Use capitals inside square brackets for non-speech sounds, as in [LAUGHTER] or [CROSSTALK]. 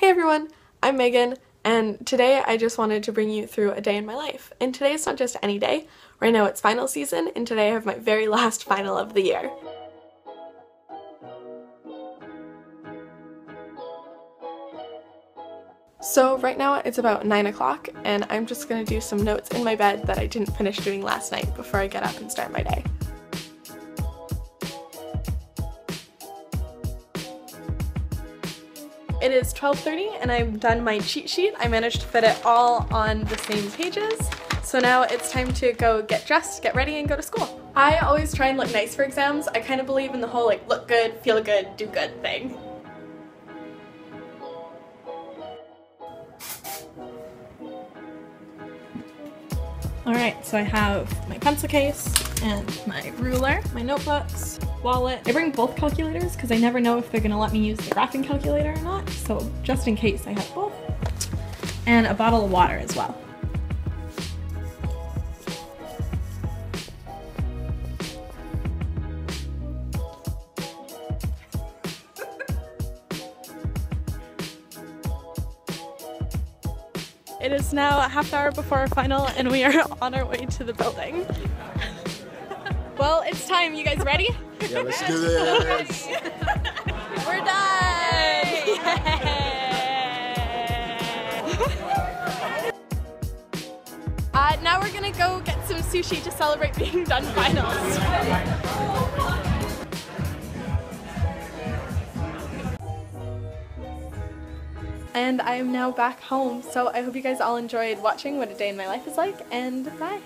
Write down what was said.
Hey everyone, I'm Megan, and today I just wanted to bring you through a day in my life. And today is not just any day. Right now it's final season, and today I have my very [LAUGHS] last final of the year. So right now it's about 9 o'clock, and I'm just gonna do some notes in my bed that I didn't finish doing last night before I get up and start my day. It is 12.30 and I've done my cheat sheet. I managed to fit it all on the same pages. So now it's time to go get dressed, get ready, and go to school. I always try and look nice for exams. I kind of believe in the whole like look good, feel good, do good thing. Alright, so I have my pencil case and my ruler, my notebooks, wallet. I bring both calculators because I never know if they're going to let me use the graphing calculator or not, so just in case I have both. And a bottle of water as well. It is now a half hour before our final and we are [LAUGHS] on our way to the building. Well, it's time. You guys ready? Yeah, let's do this. [LAUGHS] We're done! uh, now we're gonna go get some sushi to celebrate being done finals. And I am now back home, so I hope you guys all enjoyed watching what a day in my life is like, and bye!